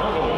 Oh.